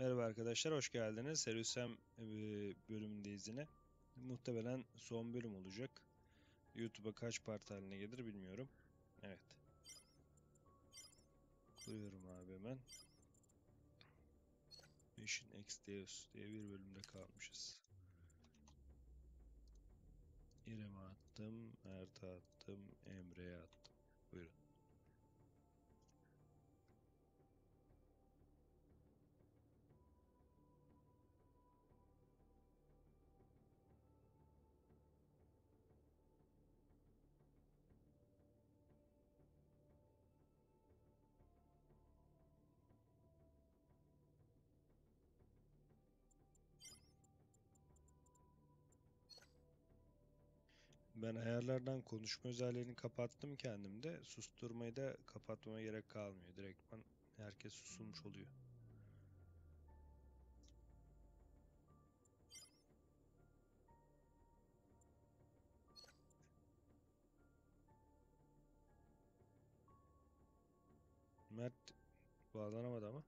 Merhaba arkadaşlar, hoş geldiniz. Serüsem e, bölümündeyiz yine. Muhtemelen son bölüm olacak. YouTube'a kaç part haline gelir bilmiyorum. Evet. Kuruyorum abi hemen. Mission X diye bir bölümde kalmışız. İrem'e attım, Mert'e attım, Emre'ye attım. Buyurun. Ben ayarlardan konuşma özelliğini kapattım kendimde. Susturmayı da kapatmama gerek kalmıyor. Direktman herkes susulmuş oluyor. Mert bağlanamadı ama.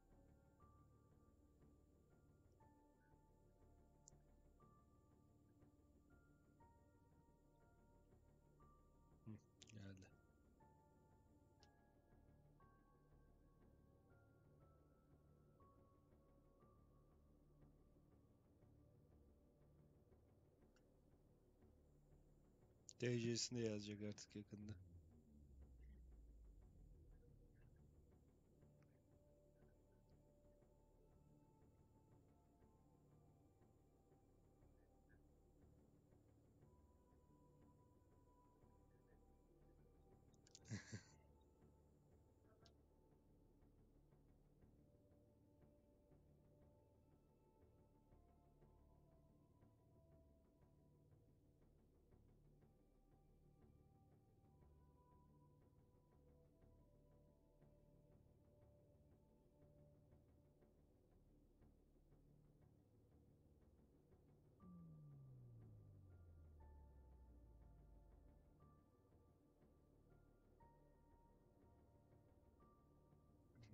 DC'sini de yazacak artık yakında.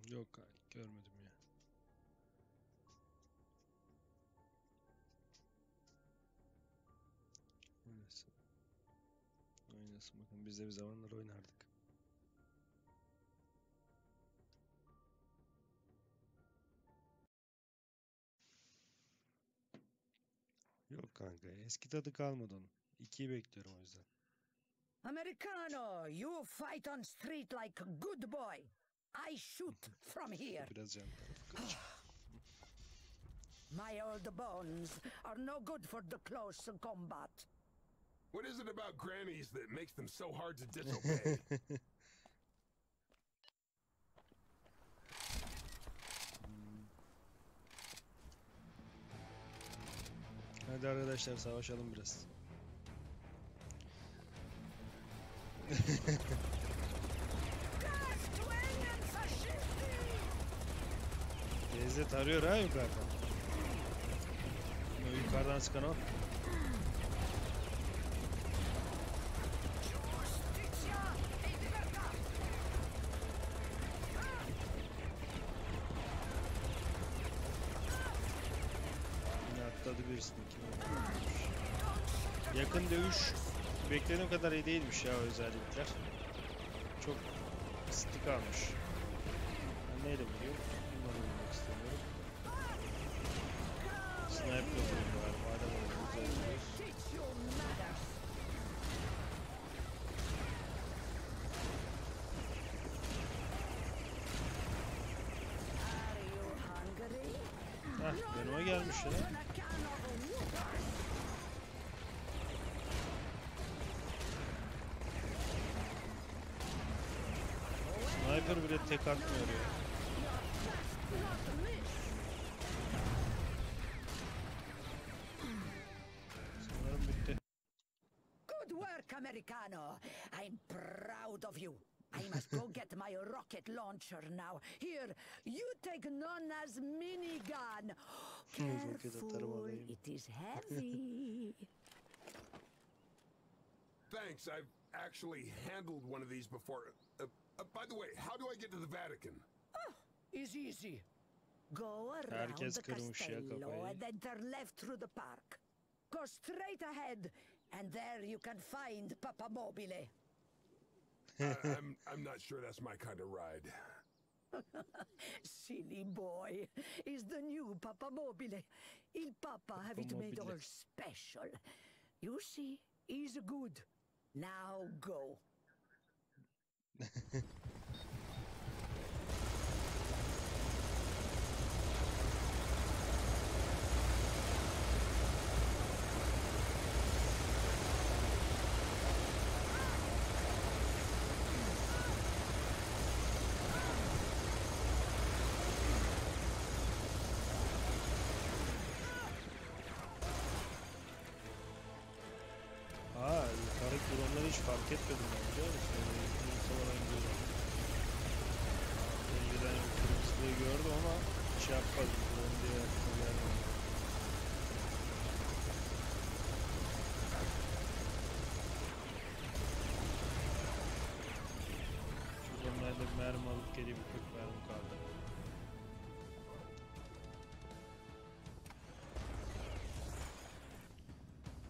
Yok görmedim ya. Oynasın. Oynasın bakın biz de bir zamanlar oynardık. Yok kanka eski tadı kalmadı onun. İkiyi bekliyorum o yüzden. Americano, you fight on street like good boy. I shoot from here. Biraz can tarafı kaç. My old bones are no good for the close combat. What is it about grannies that makes them so hard to disobey? Hadi arkadaşlar savaşalım biraz. Teyze tarıyor ha yukarıdan. O yukarıdan sıkan o. Atladı birisini. Kim? Yakın dövüş beklediğim kadar iyi değilmiş ya özellikler. Çok kısıtlı kalmış. Ben neyle vuruyorum? Manners. Are you hungry? Hah yanıma gelmiş ya. Sniper bile tek atmıyor ya. Rocket launcher now. Here, you take Nonna's minigun. Roket atarım Careful, it is heavy. Thanks, I've actually handled one of these before. Uh, uh, by the way, how do I get to the Vatican? is easy. Go around the castello and then turn left through the park. Go straight ahead, and there you can find Papa Mobile. I, I'm I'm not sure that's my kind of ride. Silly boy. Is the new Papa Mobile. Il Papa have it made all special. You see, he's good. Now go. hiç fark etmedim ben biliyor musun? Yani sonradan gördüm. Önceden o kırmızılığı gördüm ama şey yapmadım. Drone diye aklıma gelmedi. Şuradan ben de mermi alıp geleyim. 40 mermi kaldı.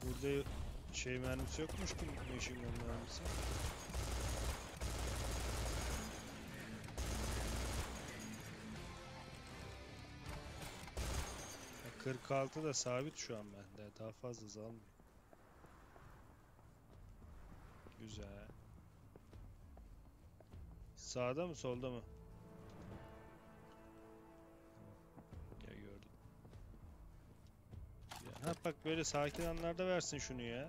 Burada şey mermisi yokmuş ki machine gun mermisi. Ya 46 da sabit şu an bende. Daha fazla almıyor. Güzel. Sağda mı solda mı? Bak böyle sakin anlarda versin şunu ya.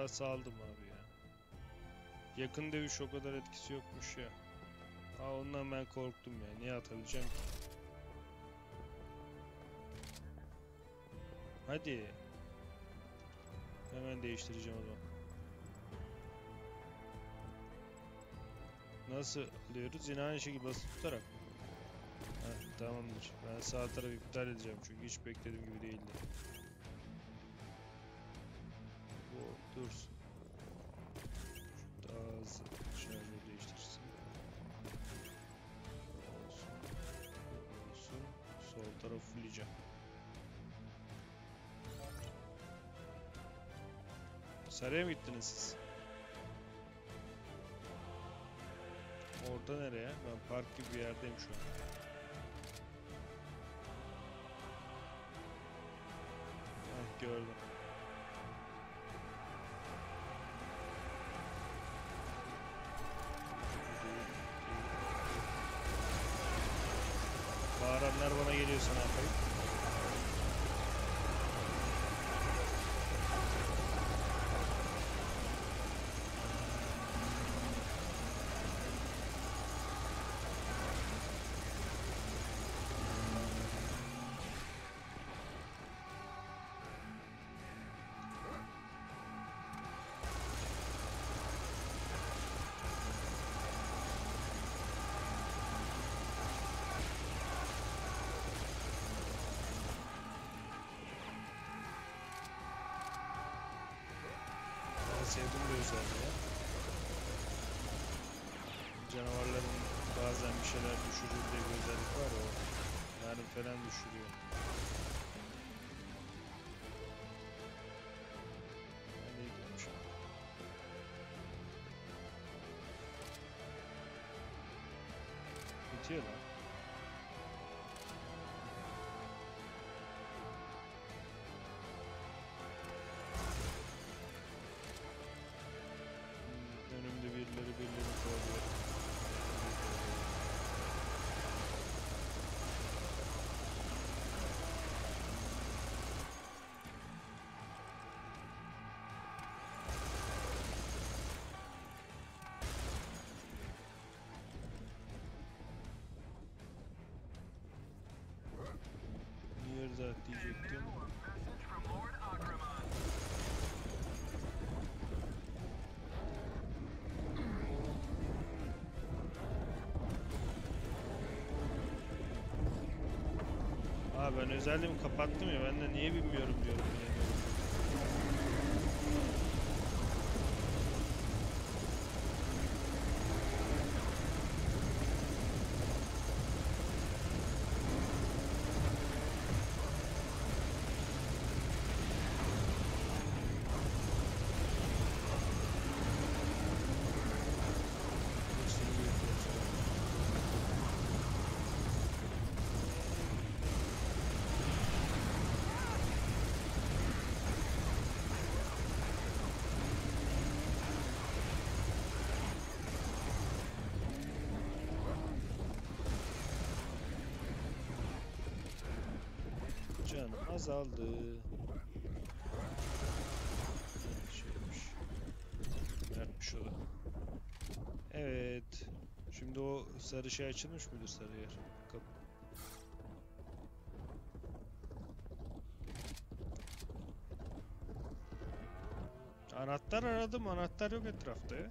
Sağ saldım abi ya. Yakın dövüş o kadar etkisi yokmuş ya. Aa ondan ben korktum ya. Niye atabileceğim ki? Hadi. Hemen değiştireceğim o zaman. Nasıl alıyoruz? Yine aynı şekilde basıp tutarak. Heh, tamamdır. Ben sağ tarafı iptal edeceğim çünkü hiç beklediğim gibi değildi. Dursun. Daha hızlı şarjı değiştirsin. Olsun. Olsun. Sol tarafı fulleyeceğim. Saraya mı gittiniz siz? Orada nereye? Ben park gibi bir yerdeyim şu an. Heh, gördüm. Sevdim bu özelliği. Canavarların bazen bir şeyler düşürür diye bir özellik var ya. Mermi falan düşürüyor. Bitiyor lan. olacak diyecektim. Aa ben özelliğimi kapattım ya ben de niye bilmiyorum diyorum. Yani. Canım azaldı. Şeymiş. Mertmiş o. Evet. Şimdi o sarı şey açılmış mıdır sarı yer? Kapı. Anahtar aradım. Anahtar yok etrafta ya.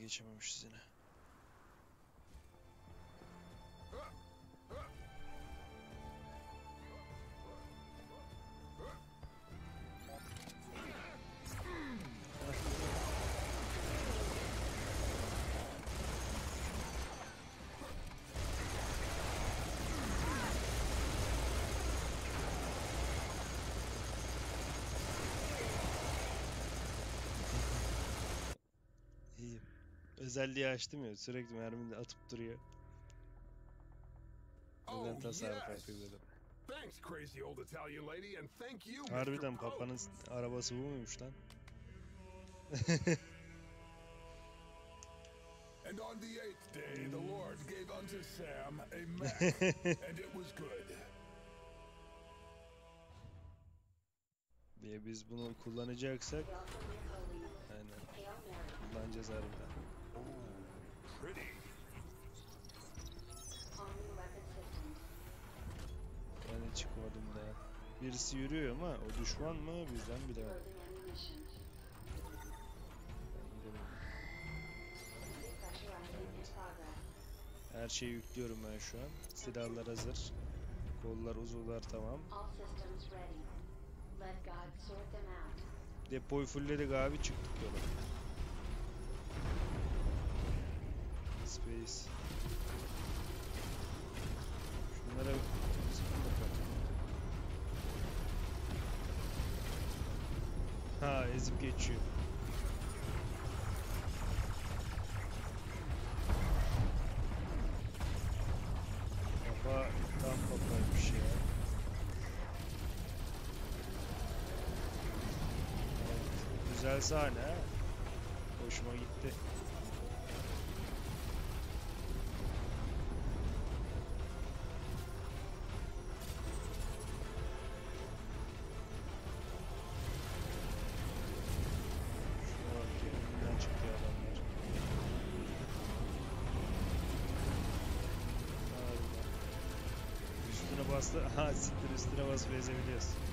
Geçememişiz yine. Özelliği açtım ya sürekli mermini atıp duruyor. Oh, Neden tasarruf yes. yapayım dedim. Thanks, crazy old Italian lady, and thank you. Harbiden papanın arabası bu muymuş lan? And on the eighth day, the Lord gave unto Sam a map, and it was good. diye biz bunu kullanacaksak aynen kullanacağız harbiden. Birisi yürüyor ama o düşman mı bizden bilemedim. Her şeyi yüklüyorum ben şu an. Silahlar hazır. Kollar uzuvlar tamam. Depoyu fullledik abi çıktık yola. Space. Şunlara sıkın bakalım. Ha ezip geçiyor. Kafa tam kafaymış ya. Evet, Güzel sahne bastı. Ha siktir üstüne basıp ezebiliyorsun.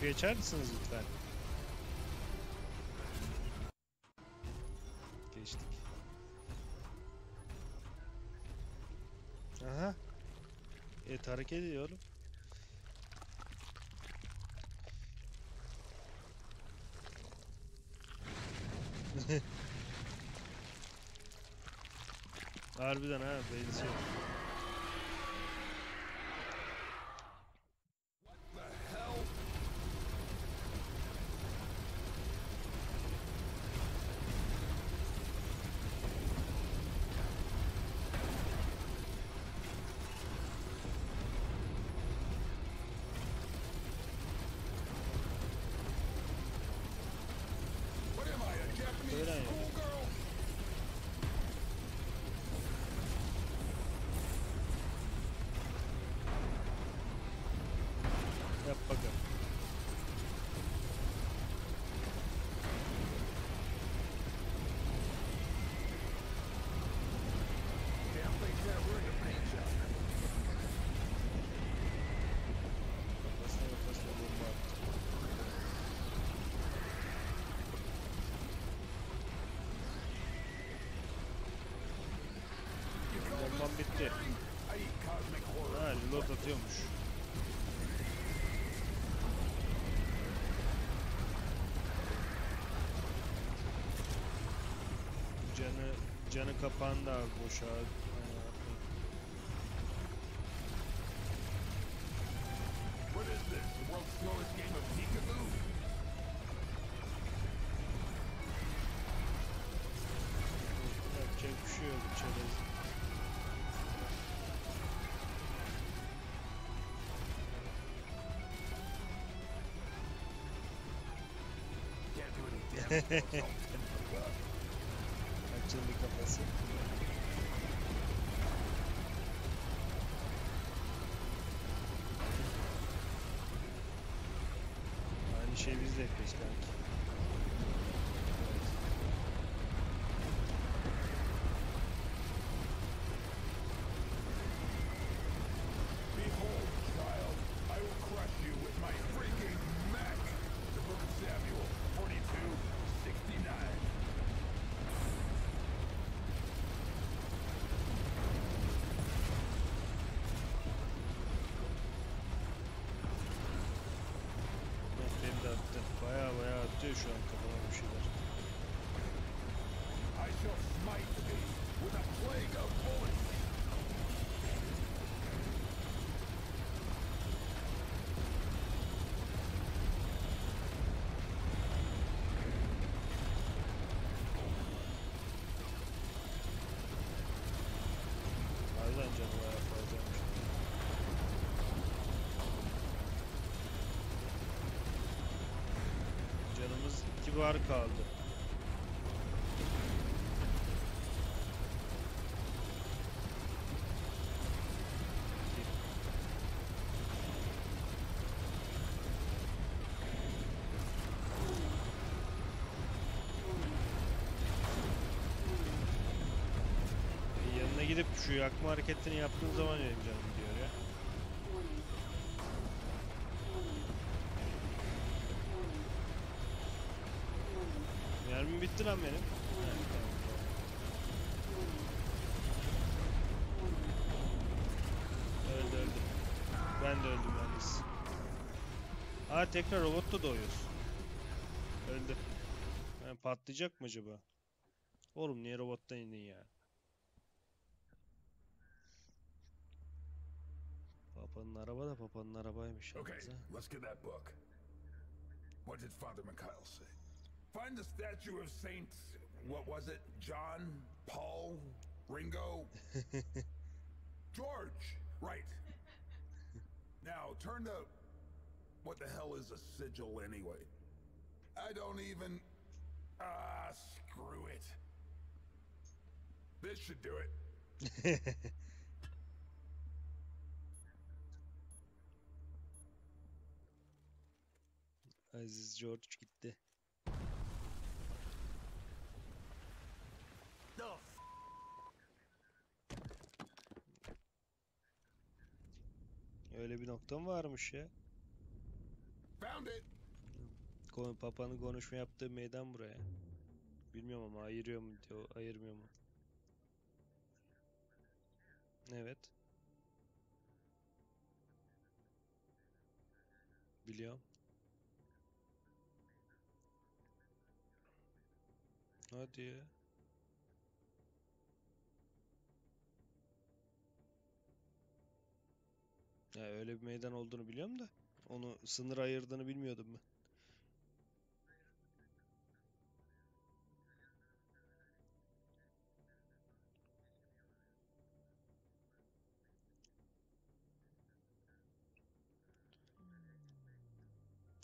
Kapıyı açar mısınız lütfen? Geçtik. Aha. Evet hareket ediyor oğlum. Harbiden ha benziyor. The hell? gitti. I eat cosmic horror. Ha reload atıyormuş. Canı canı kapandı abi boşa. Açıldı kafası. Aynı şey biz de yapıyoruz kanki. Our addition Bar kaldı. Yanına gidip şu yakma hareketini yaptığın zaman benim bitti lan benim. Öldü öldü. Ben de öldüm yalnız. Aa tekrar robotla doğuyoruz. Öldü. Ha, patlayacak mı acaba? Oğlum niye robottan indin ya? Papanın araba da papanın arabaymış Okay, let's get that book. What did Father Mikhail say? Find the statue of Saint. What was it? John? Paul? Ringo? George! Right. Now turn to. What the hell is a sigil anyway? I don't even. Ah, screw it. This should do it. Aziz George gitti. Öyle bir nokta mı varmış ya? Found it! Papa'nın konuşma yaptığı meydan buraya. Bilmiyorum ama ayırıyor mu diyor, ayırmıyor mu? Evet. Biliyorum. Hadi ya. Ya öyle bir meydan olduğunu biliyorum da onu sınır ayırdığını bilmiyordum ben.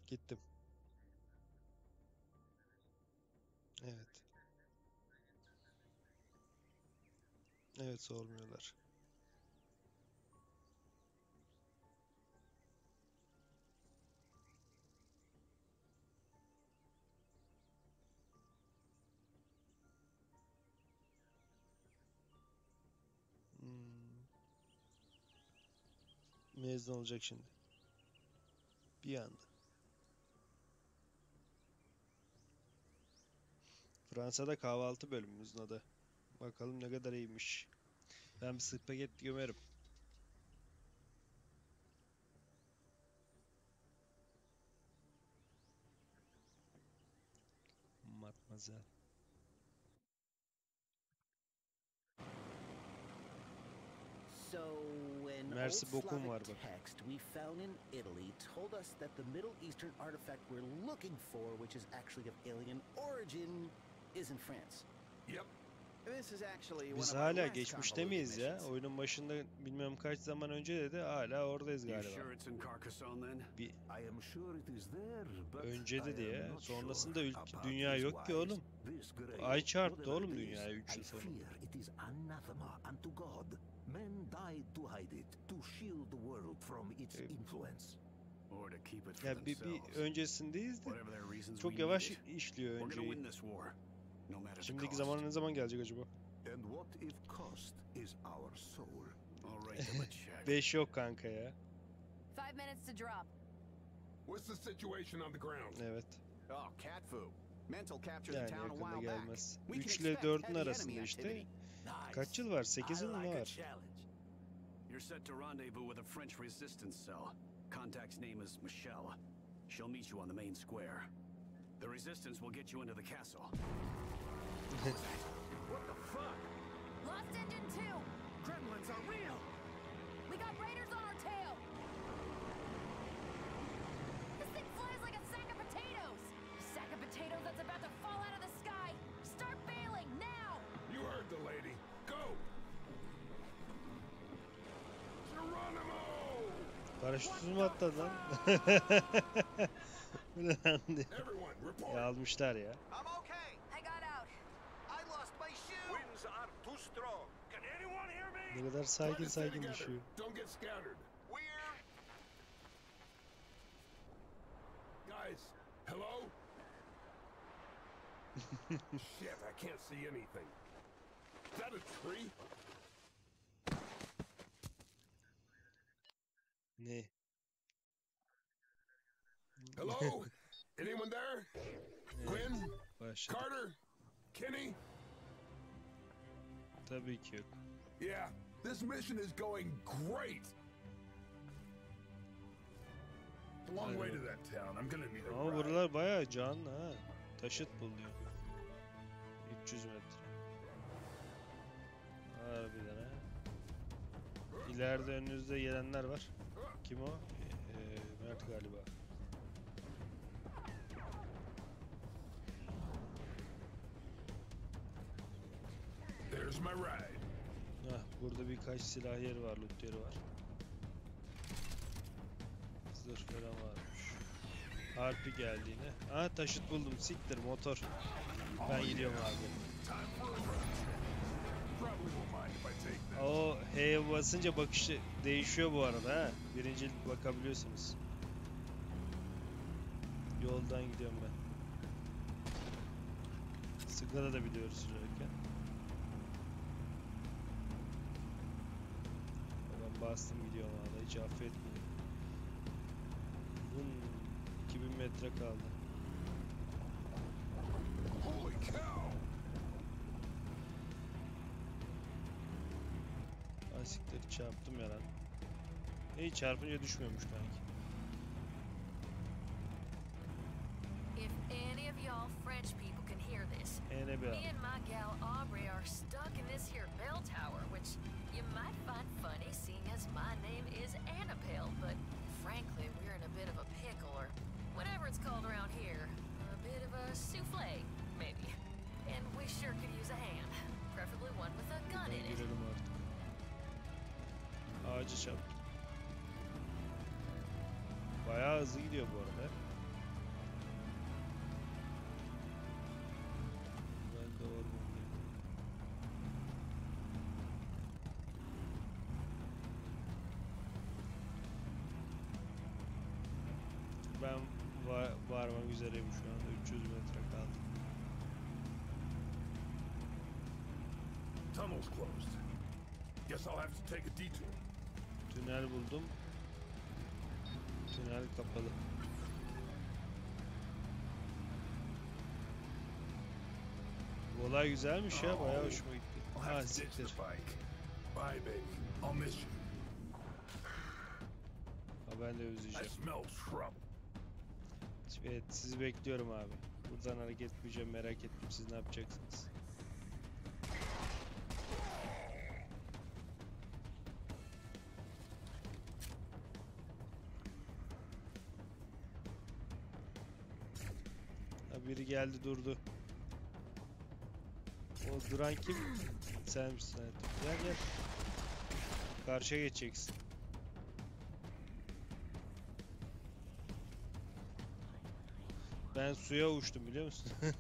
Gittim. Evet. Evet sormuyorlar. Mezun olacak şimdi. Bir anda. Fransa'da kahvaltı bölümümüzün adı. Bakalım ne kadar iyiymiş. Ben bir spagetti gömerim. Matmazel. So, Mersi old bokum Slavic var bak. text we found in Italy told us that the Middle Eastern artifact we're looking for, which is actually of alien origin, is in France. Yep. This is actually one Biz hala geçmişte miyiz ya? Oyunun başında bilmem kaç zaman önce dedi hala oradayız galiba. Bir I am sure it is there, but önce dedi ya. not Sonrasında dünya yok ki oğlum. Ay çarptı oğlum it dünyaya is, 3 I yıl sonra. Ya bir, bir öncesindeyiz de çok yavaş işliyor önceyi. Şimdiki cost. zaman ne zaman gelecek acaba? 5 yok kanka ya. Evet. Oh, Yani yakında gelmez. We can 3 ile expect 4'ün heavy arasında işte. Kaç yıl var? 8 yıl mı var? You're set to rendezvous with a French resistance cell. Contact's name is Michelle. She'll meet you on the main square. The resistance will get you into the castle. Lost engine two. Gremlins are real! We got raiders on our tail. This thing flies like a sack of potatoes. Sack of potatoes that's about to fall out of the sky. Start bailing now. You heard the lady. Go! Geronimo! Paraşütsüz mü atladı lan? Bu ne lan diye. Everyone, report! ya Ne kadar sakin sakin düşüyor. Guys, hello? Shit, I can't see anything. Is that a tree? Ne? Hello? Anyone there? Quinn? Başladı. Carter? Kenny? Tabii ki yok. Yeah, this mission is going great. A long way to that town. I'm gonna need a Ama ride. buralar bayağı canlı ha. Taşıt buluyor. 300 metre. Harbiden ha. İleride önünüzde gelenler var. Kim o? Ee, Mert galiba. There's my ride. Burada birkaç silah yeri var, loot yeri var. Zırh falan varmış. Harpi geldi yine. Aa taşıt buldum, siktir motor. Ben gidiyorum abi. O H'ye basınca bakışı değişiyor bu arada ha. Birinci bakabiliyorsunuz. Yoldan gidiyorum ben. Sigara da biliyoruz sürerken. Ben bastım valla hiç affetmiyor. Vın, 2000 metre kaldı. Holy cow! Asikleri çarptım ya lan. İyi çarpınca düşmüyormuş kanki. If any of y'all French people can hear this, Ene bir me and my gal Aubrey are stuck in this here bell tower, which you might find Ağacı çarptım. Bayağı hızlı gidiyor bu arada. Ben de ormandayım. Ben va varmak üzereyim şu anda. 300 metre kaldı. Tunnel's closed. Guess I'll have to take a detour. Tünel buldum. Tünel kapalı. Bu olay güzelmiş ya, bayağı hoşuma gitti. Ha siktir. Bye, baby. I'll miss you. Ha ben de özleyeceğim. Evet sizi bekliyorum abi. Buradan hareket etmeyeceğim merak ettim siz ne yapacaksınız. Geldi durdu. O duran kim? Sen misin? Evet. Gel gel. Karşıya geçeceksin. Ben suya uçtum biliyor musun?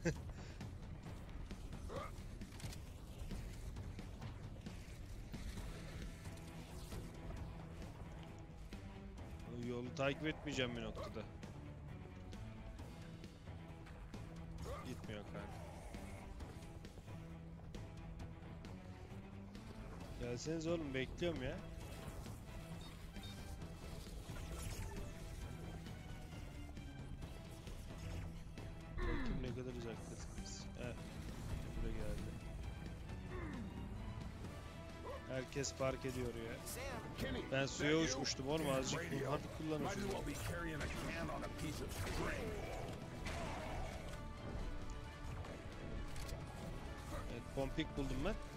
Yolu takip etmeyeceğim bir noktada. Gelseniz oğlum bekliyorum ya. Bakayım ne kadar uzaktasınız. Evet. Buraya geldi. Herkes fark ediyor ya. Ben suya uçmuştum oğlum azıcık of string. Evet pompik buldum ben.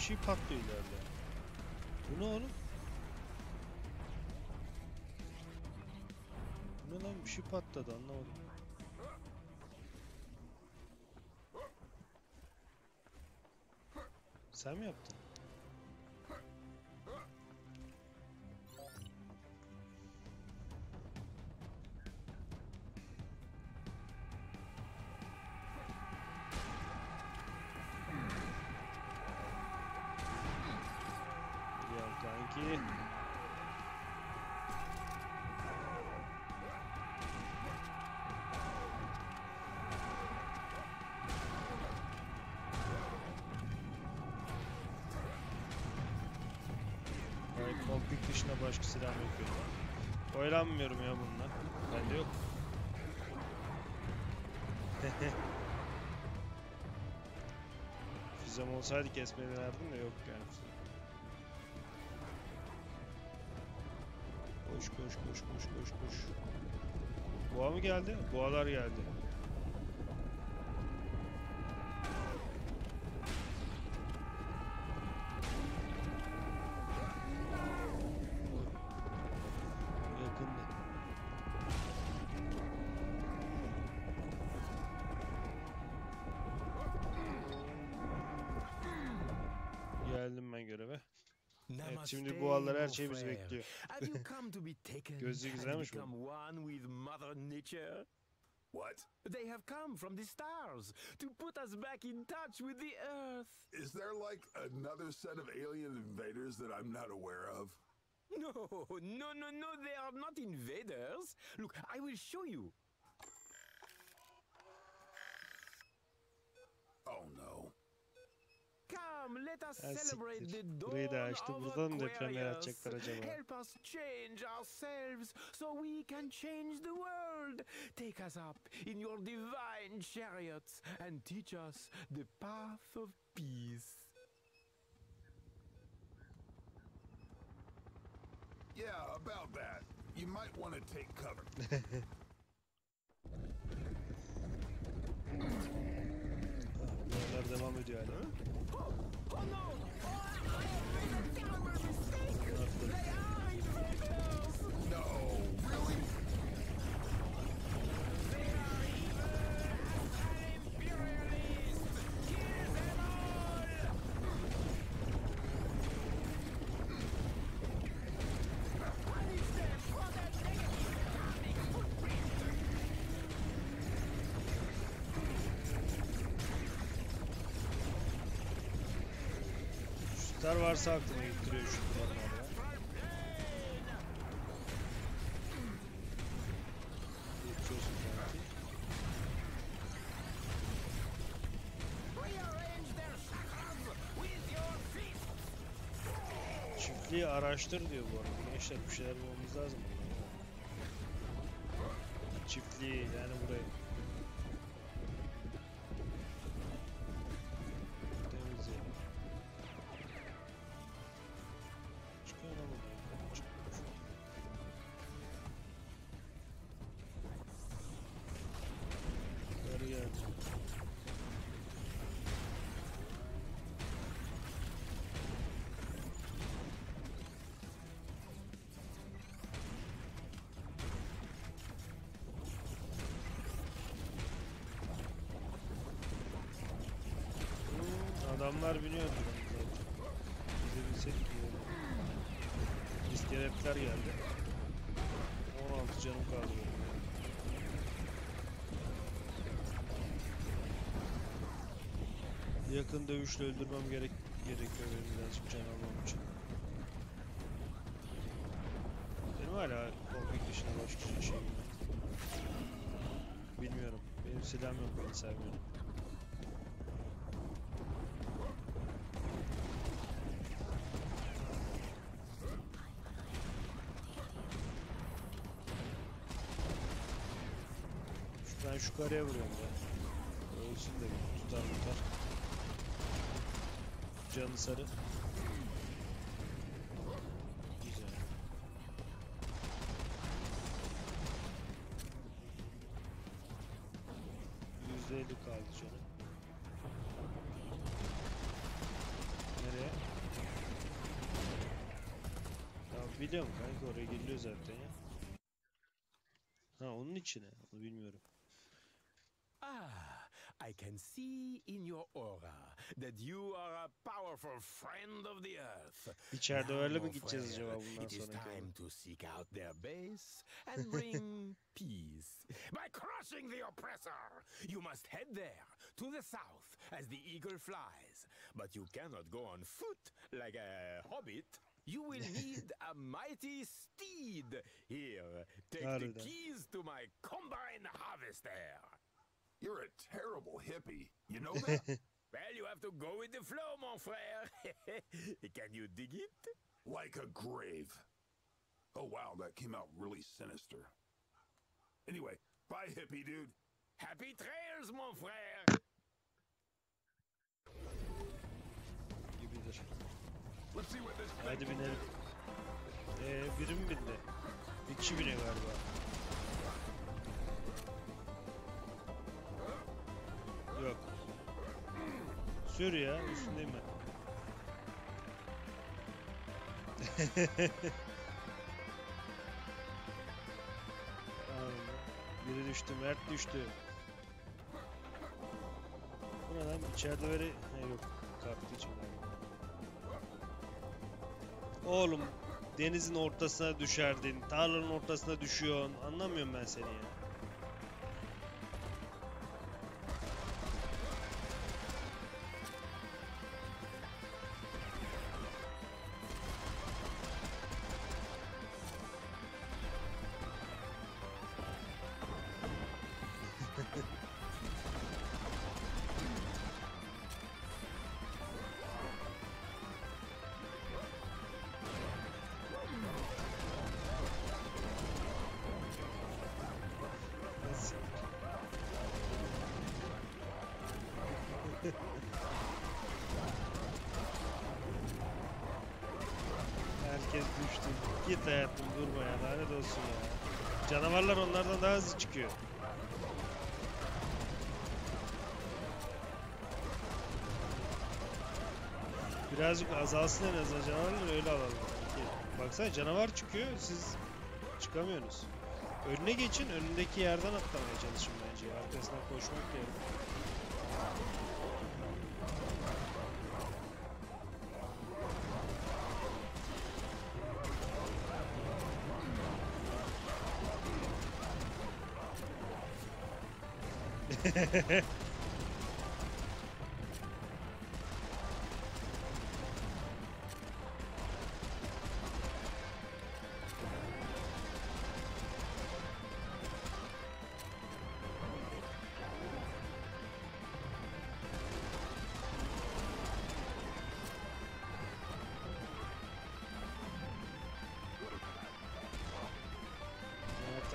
Bir şey patlıyor ileride. Bu ne oğlum? Bu ne lan? Bir şey patladı anlamadım. Sen mi yaptın? Silah benim. Oyalanmıyorum ya bununla. Bende yok. Füzem olsaydı kesmeyi denerdim de yok yani. Koş koş koş koş koş koş. Boğa mı geldi? Boğalar geldi. Evet şimdi boğalar her şey bizi bekliyor. Have you come to be taken Gözlüğü and güzelmiş bu. one with Mother Nature? What? They have come from the stars to put us back in touch with the Earth. Is there like another set of alien invaders that I'm not aware of? No, no, no, no, they are not invaders. Look, I will show you. Oh no. Come, let us Ha, celebrate siktir. the dawn Burayı da açtı. of Burada mı deprem Aquarius. yaratacaklar acaba? Help us change ourselves so we can change the world. Take us up in your divine chariots and teach us the path of peace. Yeah, about that. You might want to take cover. Boğalar devam ediyor hala. Oh Star varsa aklıma getiriyor şu kullanmalar ya. Geçiyorsun kanki. Çiftliği araştır diyor bu arada. Gençler bir şeyler bulmamız lazım. Çiftliği yani burayı. Adamlar biniyor drone'lara. Gidebilsek iyi olur. İskeletler geldi. 16 canım kaldı. Yakın dövüşle öldürmem gerek gerekiyor benim birazcık can almam için. Benim hala konfig dışında başka bir şeyim yok. Bilmiyorum. Benim silahım yok beni sevmiyorum. Şu- Ben şu kareye vuruyorum ya. Ölsün de tutar tutar. Canı sarı. Güzel. Yüzde elli kaldı canı. Nereye? Ya biliyorum kanka oraya giriliyor zaten ya. Ha onun içine. Onu bilmiyorum. Can see in your aura that you are a powerful friend of the earth. İçeride Now, öyle mi mon gideceğiz acaba bundan It is time to seek out their base and bring peace. By crushing the oppressor, you must head there, to the south, as the eagle flies. But you cannot go on foot like a hobbit. You will need a mighty steed. Here, take the keys to my combine harvester. You're a terrible hippie. You know that? Well, you have to go with the flow, mon frère. Can you dig it? like a grave. Oh wow, that came out really sinister. Anyway, bye hippie dude. Happy trails, mon frère. Gibidir. Let's see what this Hadi thing can binelim. Ee, biri mi bindi? Bir kişi biniyor galiba. Yok. Sür ya, üstündeyim ben. Biri düştü, Mert düştü. Bu ne lan? İçeride yok, kalktı galiba. Oğlum denizin ortasına düşerdin, tarlanın ortasına düşüyorsun. Anlamıyorum ben seni ya. Herkes düştü. Git hayatım durma ya lanet olsun ya. Canavarlar onlardan daha hızlı çıkıyor. Birazcık azalsın en azından canavarlar öyle alalım. Baksana canavar çıkıyor siz çıkamıyorsunuz. Önüne geçin önündeki yerden atlamaya çalışın bence. Arkasından koşmak yerine.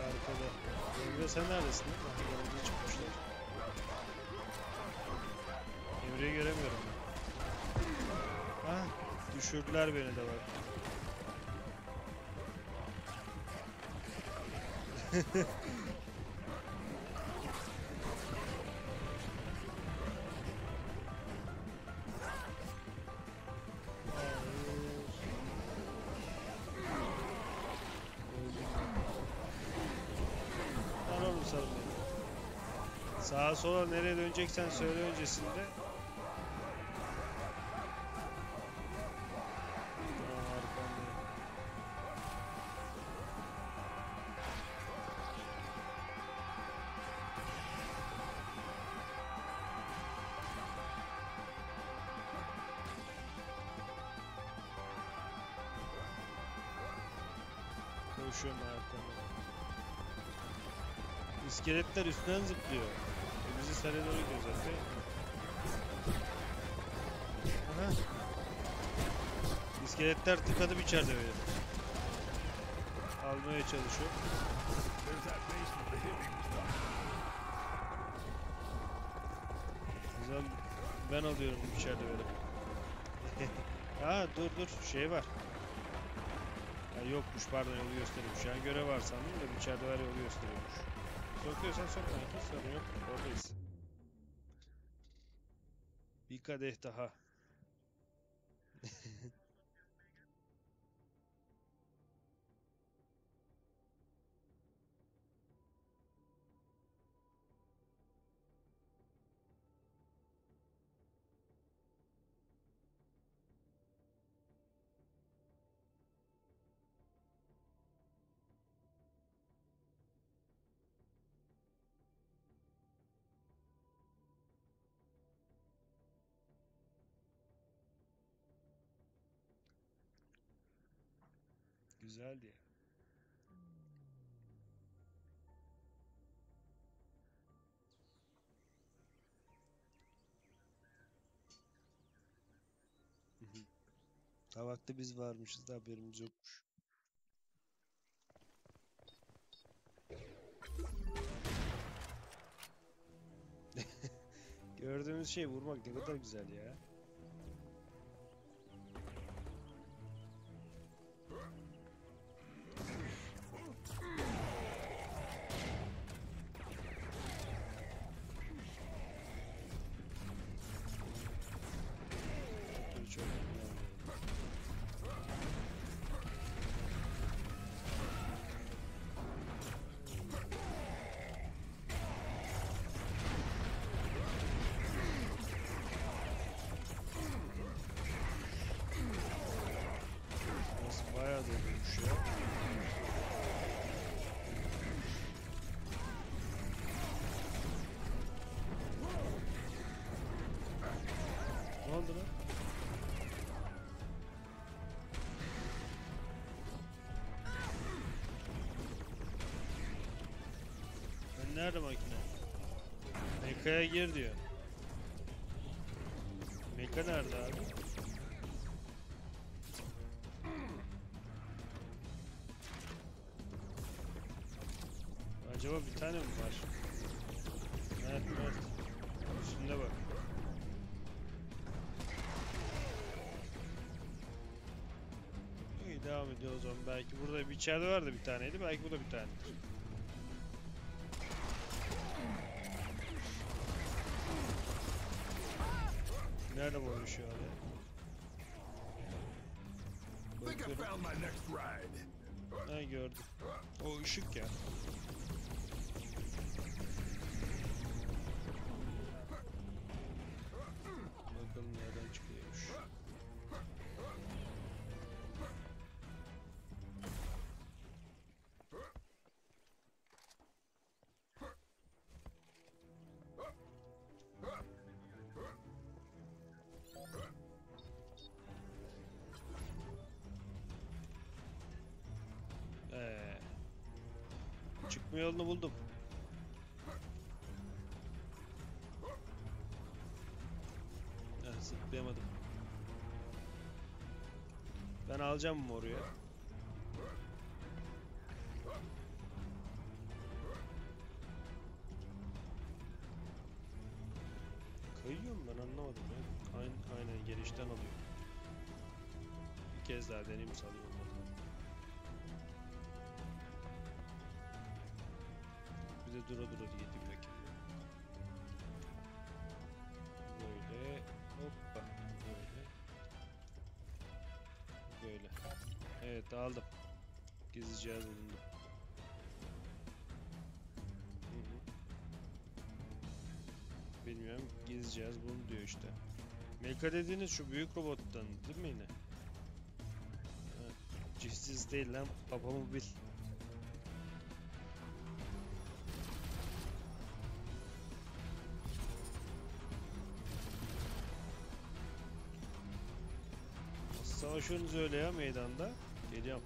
Arkada. Emre sen neredesin? Düşürdüler beni de bak. Sağa sola nereye döneceksen söyle öncesinde. İskeletler üstten zıplıyor. Bizi saraya doğru gidiyor zaten. Aha. İskeletler tıkadı içeride böyle. Almaya çalışıyor. Zaman ben alıyorum içeride böyle. Aa dur dur şey var. Ha, yokmuş pardon yolu gösteriyormuş. Yani görev var sandım da içeride var yolu gösteriyormuş. Sokuyorsan sok kanka sorun yok. Oradayız. Bir kadeh daha. Güzeldi. Hı hı. Tabakta biz varmışız da haberimiz yokmuş. Gördüğümüz şey vurmak ne kadar güzel ya. Mekaya gir diyor. Meka nerede abi? Acaba bir tane mi var? Evet, evet. Üstünde bak. İyi devam ediyor o zaman. Belki burada bir içeride vardı bir taneydi. Belki bu da bir tanedir. Bu şu an? Think I found my next ride. Ha gördüm. O ışık ya. Çıkma yolunu buldum. Evet, zıplayamadım. Ben alacağım mı oraya? Evet aldım. Gizli cihaz bulundu. Bilmiyorum. Gizli cihaz bulundu diyor işte. Melka dediğiniz şu büyük robottan değil mi yine? Cihsiz değil lan. Babamı bil. Savaşıyorsunuz öyle ya meydanda. Geliyorum.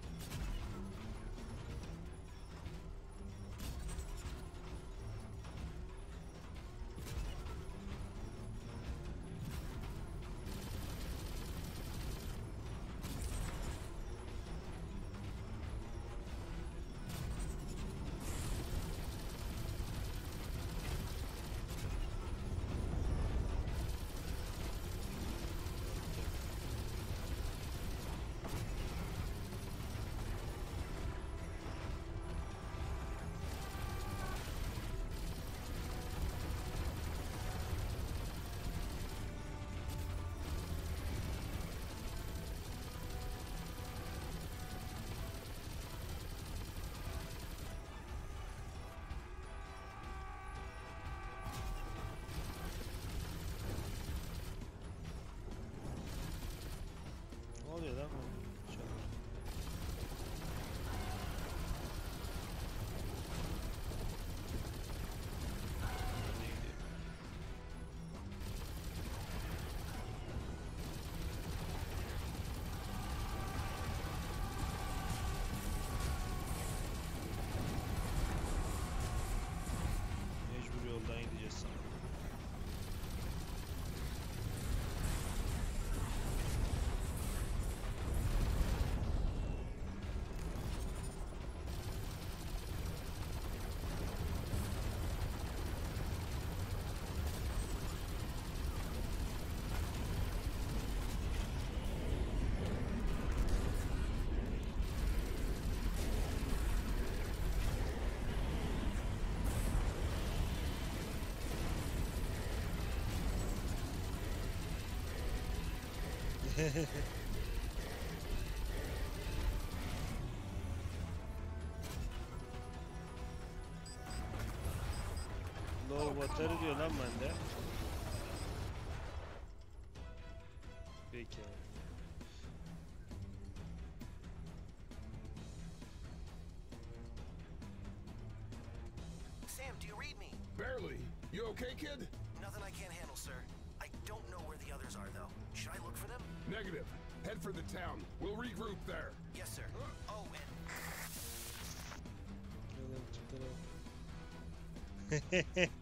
Low battery diyor lan bende. Head for the town. We'll regroup there. Yes, sir. Oh, and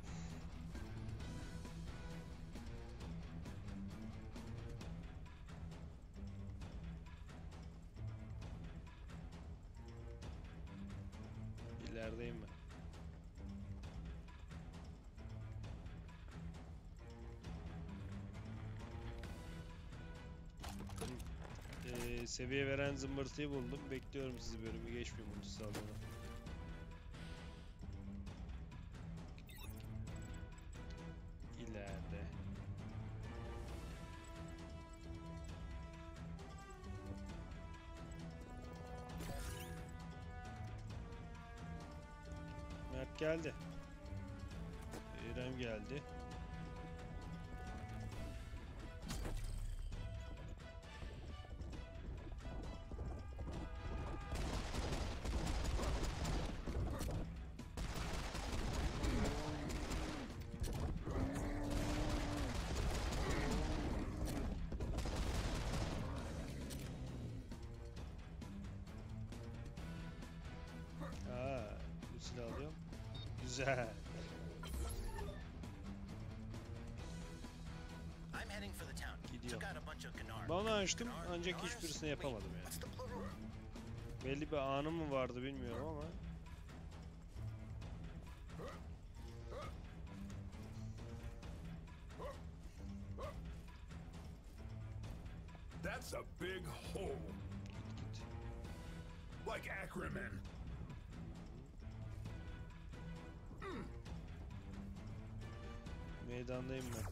seviye veren zımbırtıyı buldum. Bekliyorum sizi bölümü geçmeyeyim bunu salona. Güzel. I'm heading for the town. Gidiyor. Took out a bunch of Gnar. Bana açtım ancak hiçbirisini yapamadım yani. Belli bir anım mı vardı bilmiyorum ama. That's a big hole. Like Ackerman. Meydandayım ben.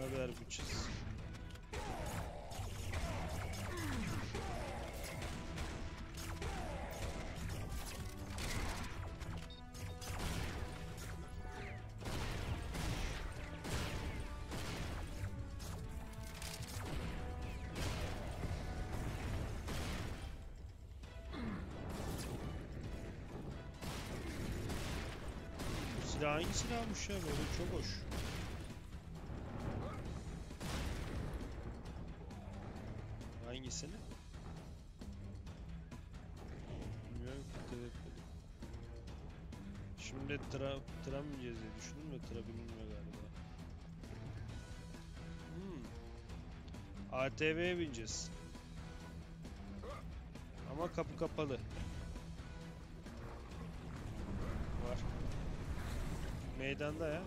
Haber bütçesi. Bu silah hangi silahmış ya böyle çok hoş. Şimdi tra tra mı bineceğiz diye düşündüm de tra binilmiyor galiba. Hmm. ATV'ye bineceğiz. Ama kapı kapalı. Var. Meydanda ya.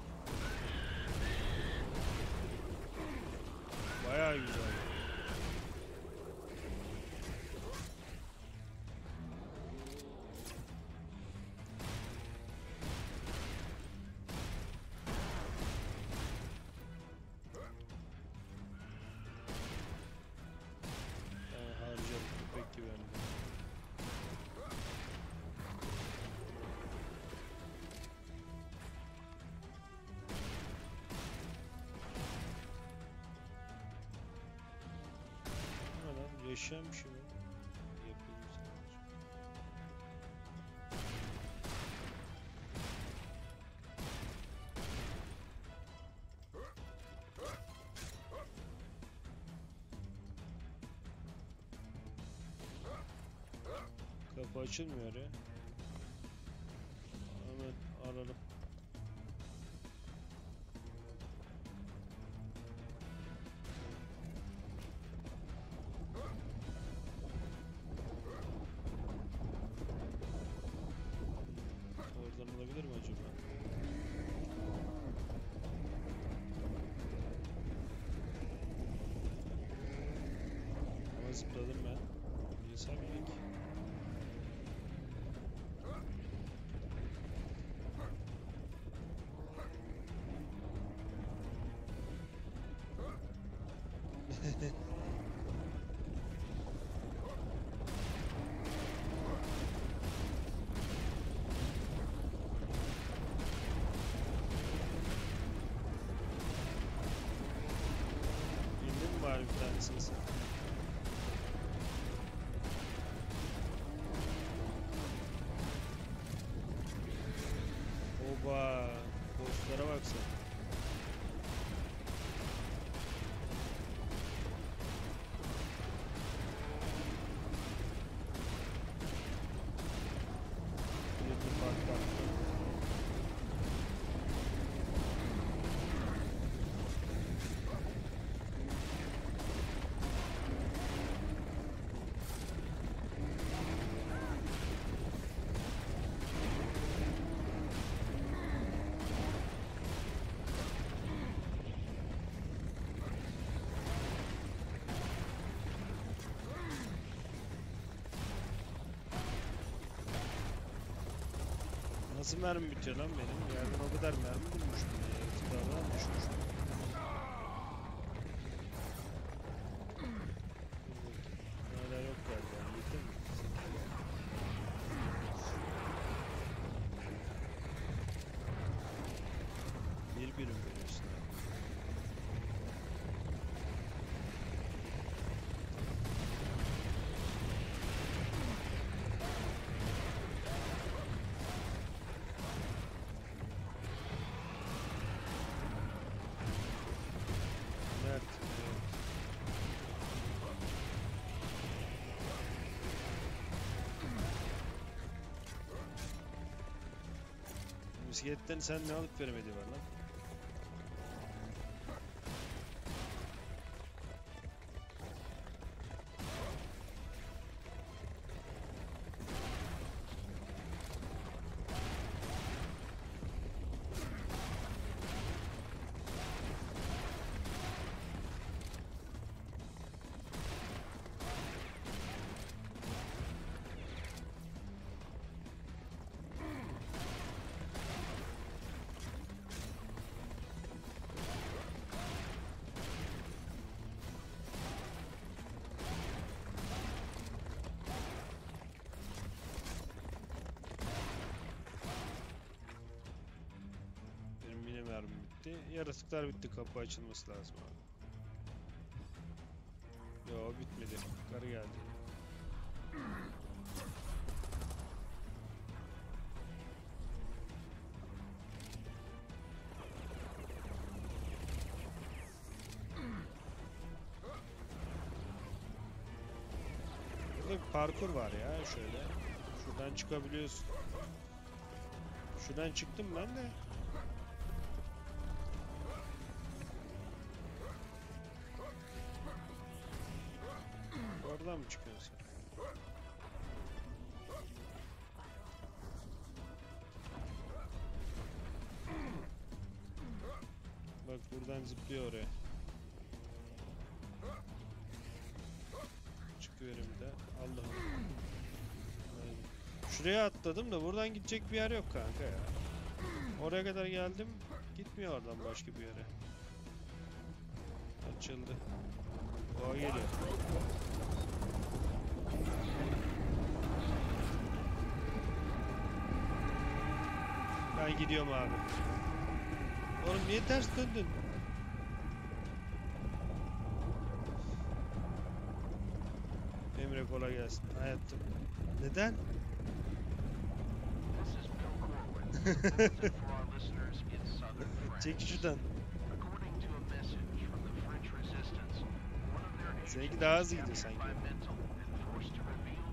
Yaşayan bir şey sadece. Kapı açılmıyor ya. Zıpladım ben. Niye sabiyek? bari bir tanesini sen. Nasıl mermi bitiyor lan benim? Yerden o kadar mermi bulmuştum ya. Yaratıklardan düşmüştüm. Dur bakayım. Hala yok galiba. Yeter mi? Bir birim veriyorsun abi. Mert. evet. Bisikletten sen ne alıp veremedi var lan? Bitti. Yaratıklar bitti. Kapı açılması lazım abi. Yo bitmedi. Karı geldi. Burada bir parkur var ya şöyle. Şuradan çıkabiliyorsun. Şuradan çıktım ben de. Buradan zıplıyor oraya. Çıkıyorum bir de. Allah'ım. Şuraya atladım da buradan gidecek bir yer yok kanka ya. Oraya kadar geldim. Gitmiyor oradan başka bir yere. Açıldı. Boğa geliyor. Ben gidiyorum abi. Oğlum niye ters döndün? Resistance, one of their agents Seninki daha hızlı gidiyor sanki. by Mental and forced to reveal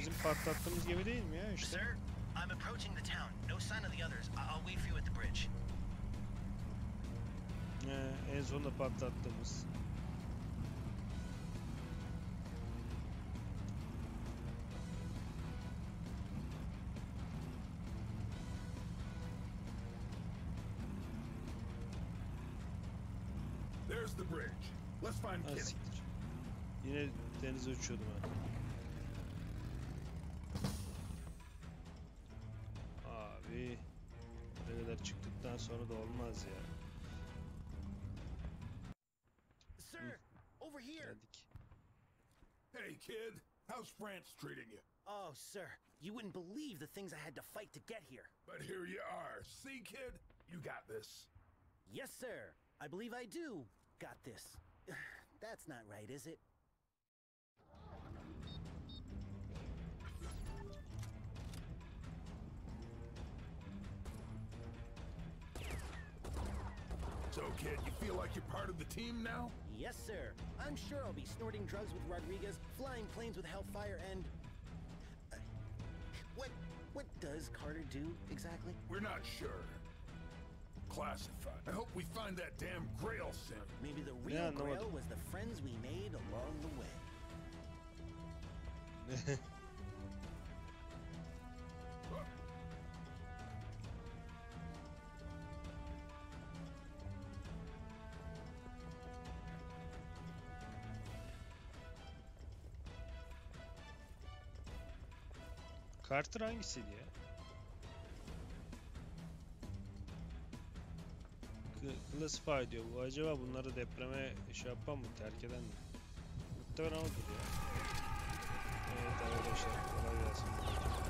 bizim patlattığımız gemi değil mi ya işte? Sir, I'm approaching the town. No sign of the others. I'll wait for you at the bridge. He, en sonunda patlattığımız. There's the bridge. Let's find siktir. Yine denize uçuyordum ha. Kadar çıktıktan sonra da olmaz ya. Sir, over here. Geldik. Hey, kid. How's France treating you? Oh, sir, you wouldn't believe the things I had to fight to get here. But here you are. See, kid? You got this. Yes, sir. I believe I do. Got this. That's not right, is it? So, kid, you feel like you're part of the team now? Yes, sir. I'm sure I'll be snorting drugs with Rodriguez, flying planes with Hellfire, and. Uh, what. What does Carter do exactly? We're not sure. Classified. I hope we find that damn Grail soon. Maybe the real Yeah, no, grail what- was the friends we made along the way. Carter hangisiydi ya? Classify diyor. Bu acaba bunları depreme şey yapan mı? Terk eden mi? Muhtemelen odur ya. Evet arkadaşlar kolay gelsin.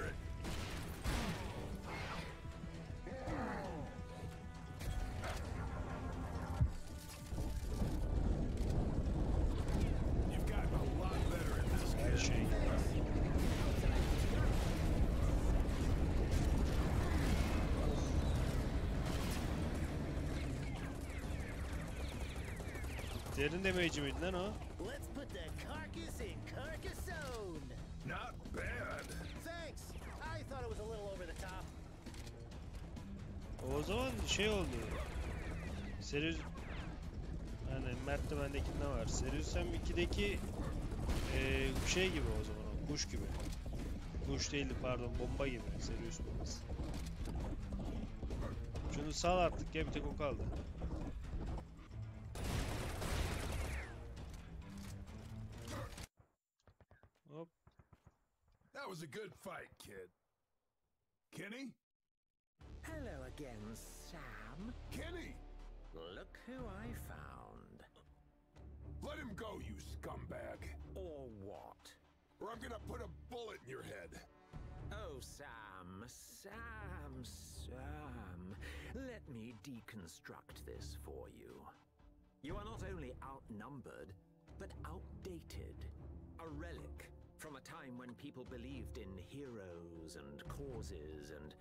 Derin demeci miydi lan o? Let's put the carcass in Carcassonne! Not bad. Thanks! I thought it was a little over the top. O zaman şey oldu. Serius... Yani Mert'te bendekinde var. Serius Sam 2'deki eee şey gibi o zaman o. Kuş gibi. Kuş değildi pardon bomba gibi. Serius bombası. Şunu sal artık ya bir tek o kaldı. Outnumbered, but outdated. A relic from a time when people believed in heroes and causes and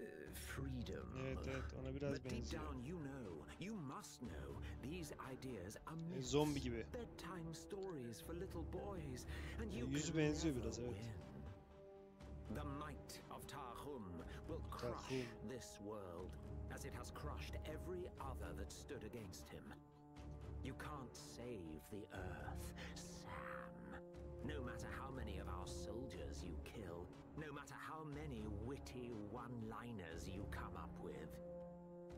uh, freedom. Evet evet ona biraz But deep down, you know, you must know, these ideas are myths, zombi gibi. bedtime stories for little boys, and you Yüzü can benziyor biraz, evet. win. The might of Tahum will crush this world, as it has crushed every other that stood against him. You can't save the Earth, Sam. No matter how many of our soldiers you kill, no matter how many witty one-liners you come up with,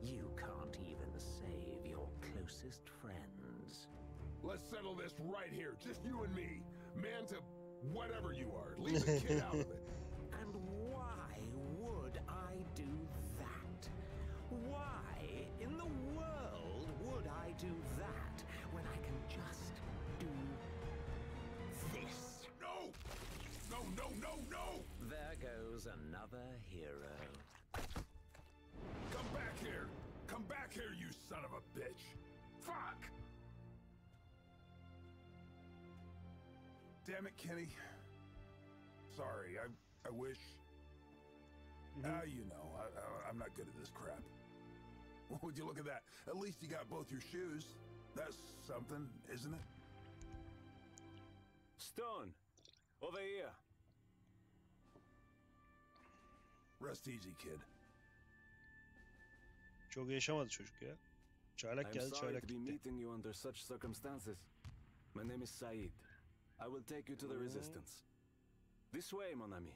you can't even save your closest friends. Let's settle this right here, just you and me. Man to whatever you are. Leave the kid out of it. Son of a bitch! Fuck! Damn it, Kenny. Sorry, I I wish. Ah, you know, I, I, I'm not good at this crap. Would you look at that? At least you got both your shoes. That's something, isn't it? Stone! Over here! Rest easy, kid. Çok yaşamadı çocuk ya. Çaylak geldi çaylak gitti. meeting you under such circumstances. My name is Said. I will take you to the Mhm. resistance. This way, mon ami.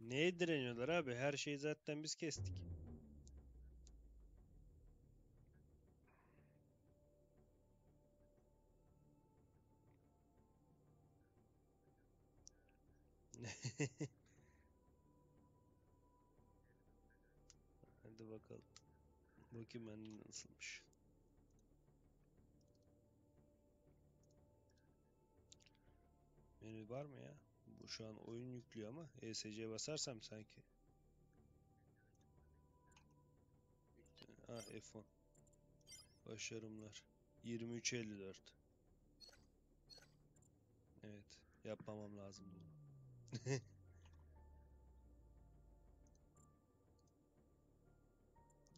Neye direniyorlar abi? Her şeyi zaten biz kestik. Hadi bakalım. Bakayım ben nasılmış. Menü var mı ya? Bu şu an oyun yüklüyor ama ESC'ye basarsam sanki. Ah F10. Başarımlar. 23.54. Evet. Yapmamam lazım bunu.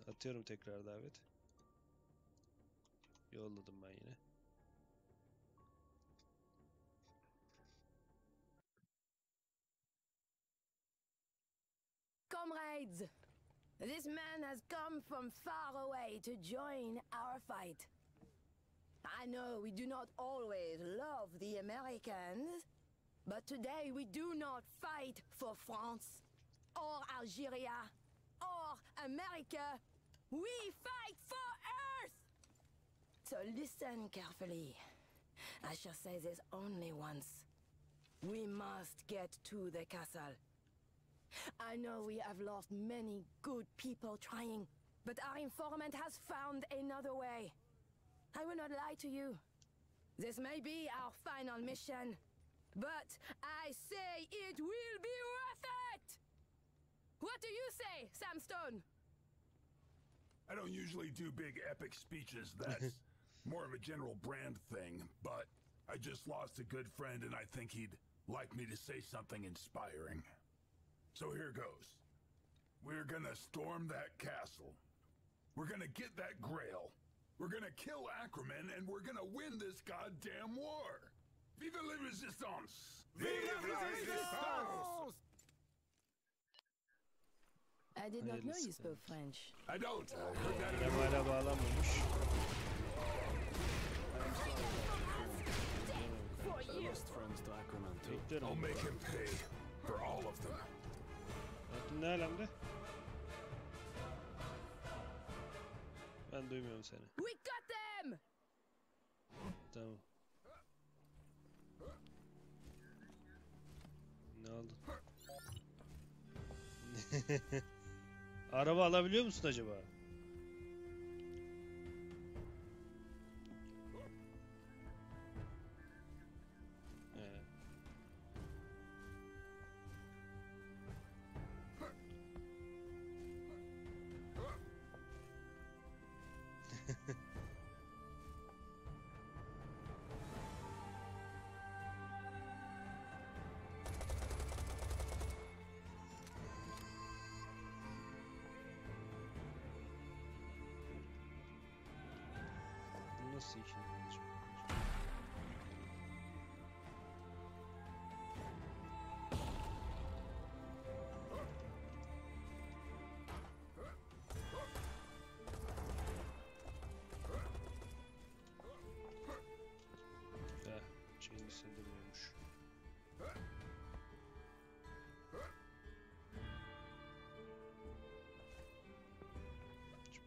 Atıyorum tekrar davet. Yolladım ben yine. Comrades, this man has come from far away to join our fight. I know we do not always love the Americans, but today we do not fight for France, or Algeria, or America. We fight for Earth! So listen carefully. I shall say this only once. We must get to the castle. I know we have lost many good people trying, but our informant has found another way. I will not lie to you. This may be our final mission, but I say it will be worth it! What do you say, Sam Stone? I don't usually do big epic speeches. That's more of a general brand thing, but I just lost a good friend and I think he'd like me to say something inspiring. So here goes. We're gonna storm that castle. We're gonna get that grail. We're gonna kill Ackerman and we're gonna win this goddamn war. Vive la resistance! Vive la resistance! I did not know you spoke French. I don't. I heard that Adam hala bağlanmamış. I. Bekliyorum. I'll make him pay for all of them. Aklın ne alemde? Ben duymuyorum seni. We got them! Tamam. Ne oldu? Araba alabiliyor musun acaba?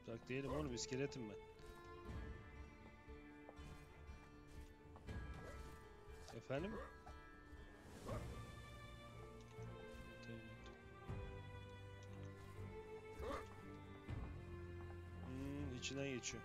Çıplak değilim oğlum iskeletim ben. Efendim? Hmm, içinden geçiyor.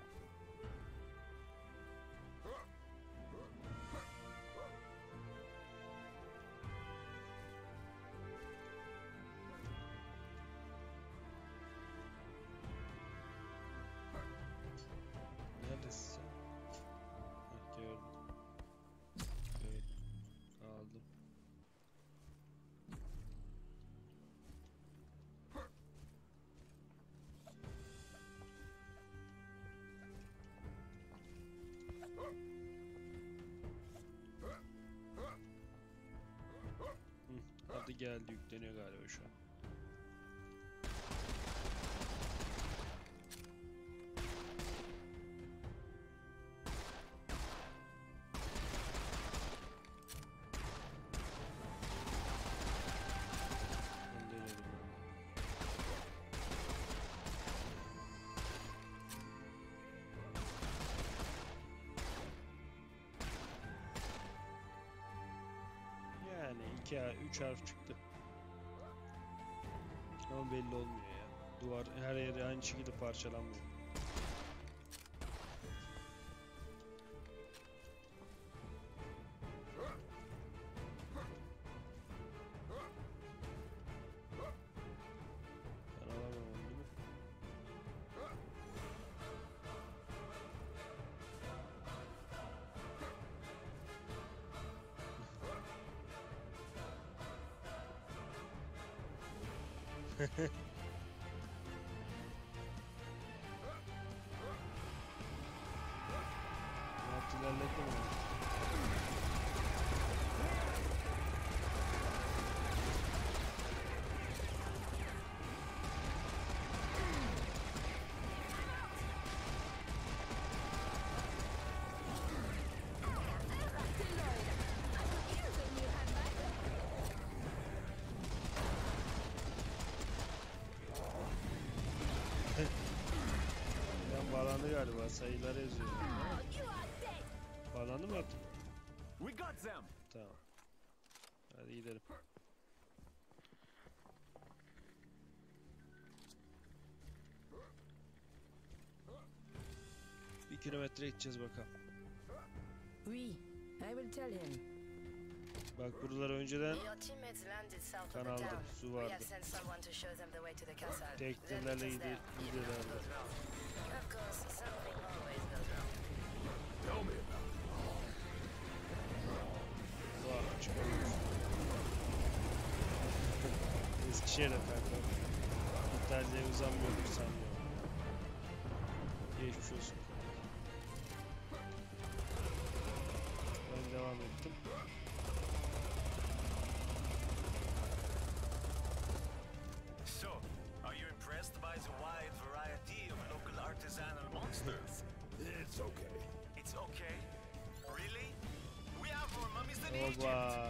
Geldi yükleniyor galiba şu an. 2 harf, 3 harf çıktı. Ama belli olmuyor ya. Duvar her yere aynı şekilde parçalanmıyor. Galiba sayıları yazıyorum. Bağlandı mı yaptım? We got them! Tamam. Hadi gidelim. Bir kilometre gideceğiz bakalım. Oui, I will tell him. Bak buralar önceden kanaldı, su We vardı. Teknelerle gidiyorlardı. Eskişehir'e kanka. İtalya'ya uzanmıyorduk sanmıyorum. Geçmiş olsun.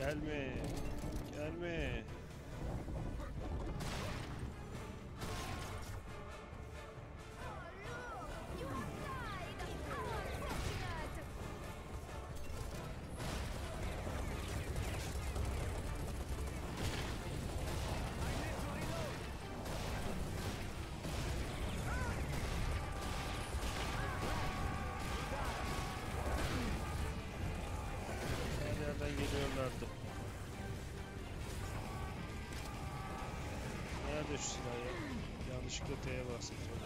Gelme. Gelme. Ya? Yanlışlıkla T'ye bastım. çok iyi.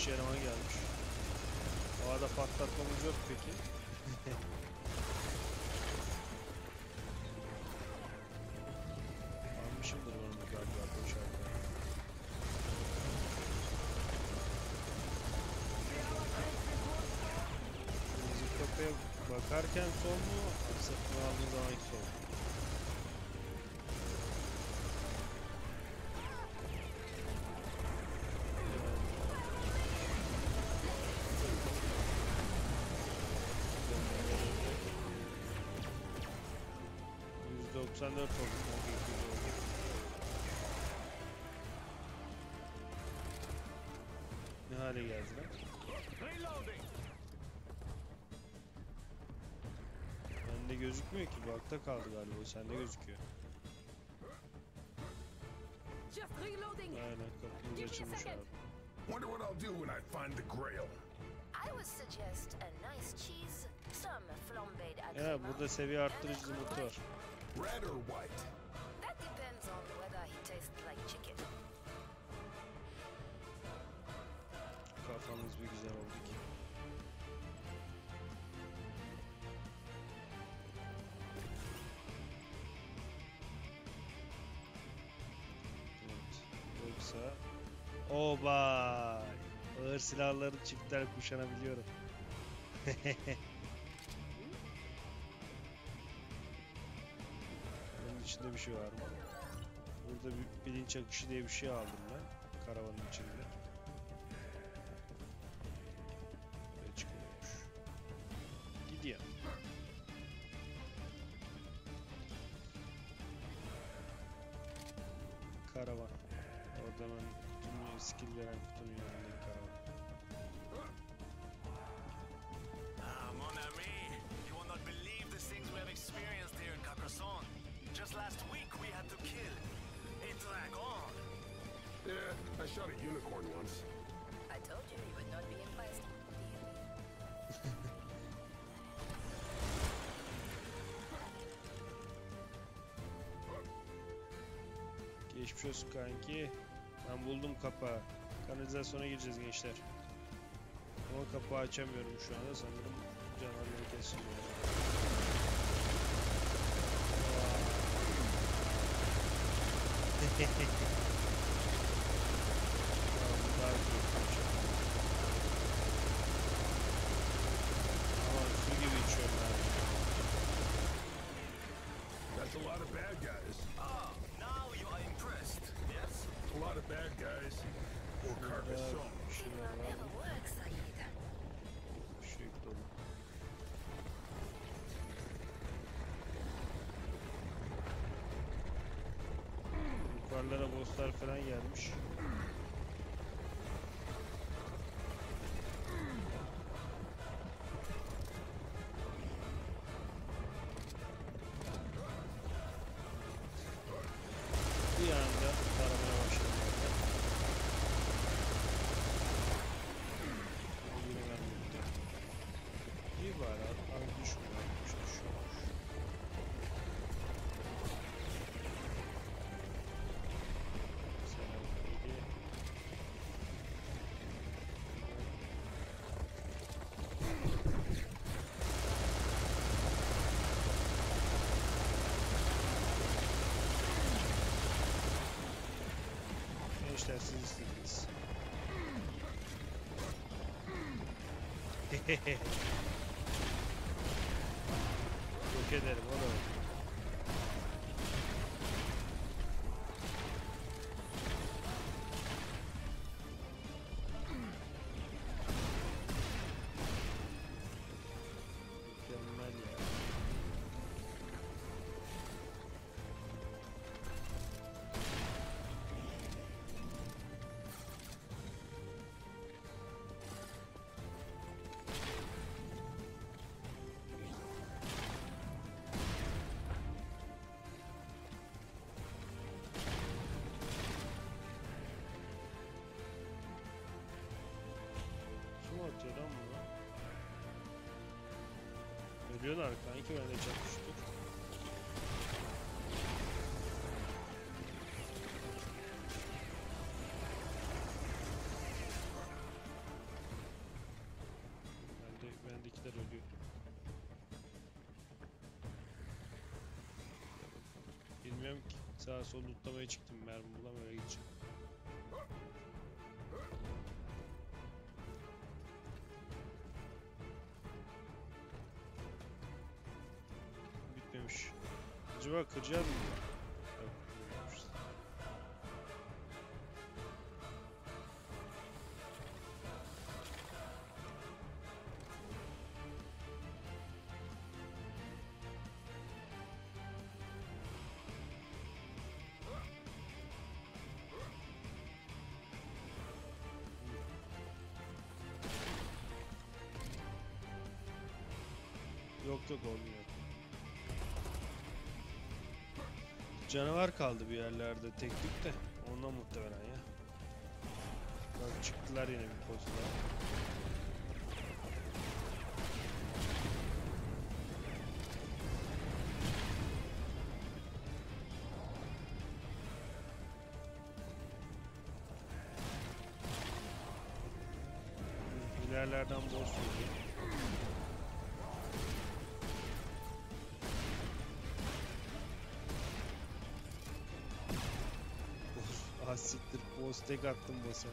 Kişi eleman gelmiş. Havada patlatmamız yok peki. Almışımdır onu galiba koşarken. Kırmızı kapıya bakarken sol mu? Satın aldığın zamanki sol mu? %94 oldu. Sanki 200 oldu. Ne hale geldi lan? Bende gözükmüyor ki. Bakta kaldı galiba. Sende gözüküyor. Aynen kapımız açılmış abi. Wonder what I'll do when I find the Grail. I would suggest a nice cheese, some flambéed Ya burada seviye arttırıcı yumurta var. Red or white? That depends on whether he tastes like chicken. Kafamız bir güzel oldu ki. Evet. Yoksa... Oba! Ağır silahları çiftler kuşanabiliyorum. Bir şey var? Burada bir bilinç akışı diye bir şey aldım ben. Karavanın içinde. Geçmiş olsun kanki. Ben buldum kapağı. Kanalizasyona gireceğiz gençler. Ama kapağı açamıyorum şu anda sanırım canavarları kesiliyor. Tamam, bu daha keyifli. Aman su gibi içiyorum ben. That's a lot of bad guys. Ah, now you are impressed, yes? A lot of bad guys. Dolu. Yukarılara bosslar falan gelmiş. Gençler siz istediniz. Yok ederim oğlum. Mükemmel Vuruyorlar kanki ben de çarpıştık. Bende, bendekiler ölüyor. Bilmiyorum ki sağa sol lootlamaya çıktım mermi bulamaya gideceğim. Bitmemiş. Acaba kıracağız mı? Yok, kırmıyormuşuz. Yok yok olmuyor. Canavar kaldı bir yerlerde tek tük de ondan muhtemelen ya. Bak çıktılar yine bir posta. İlerlerden boss vurdu. Tek attım boss'a.